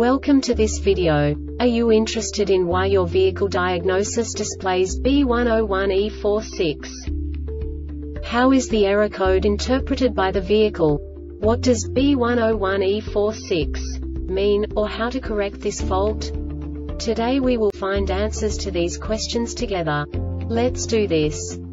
Welcome to this video. Are you interested in why your vehicle diagnosis displays B101E46? How is the error code interpreted by the vehicle? What does B101E46 mean, or how to correct this fault? Today we will find answers to these questions together. Let's do this.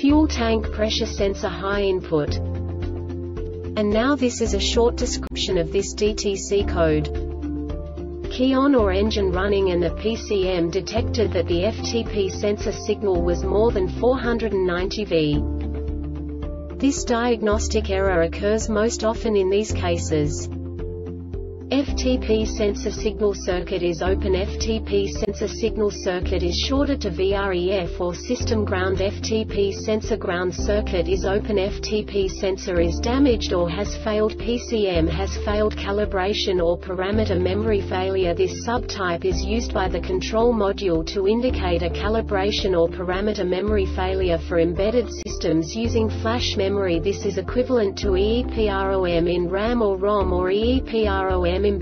Fuel tank pressure sensor high input. And now this is a short description of this DTC code. Key on or engine running and the PCM detected that the FTP sensor signal was more than 490 V. This diagnostic error occurs most often in these cases. FTP sensor signal circuit is open. FTP sensor signal circuit is shorted to VREF or system ground. FTP sensor ground circuit is open. FTP sensor is damaged or has failed. PCM has failed calibration or parameter memory failure. This subtype is used by the control module to indicate a calibration or parameter memory failure for embedded systems using flash memory. This is equivalent to EEPROM in RAM or ROM or EEPROM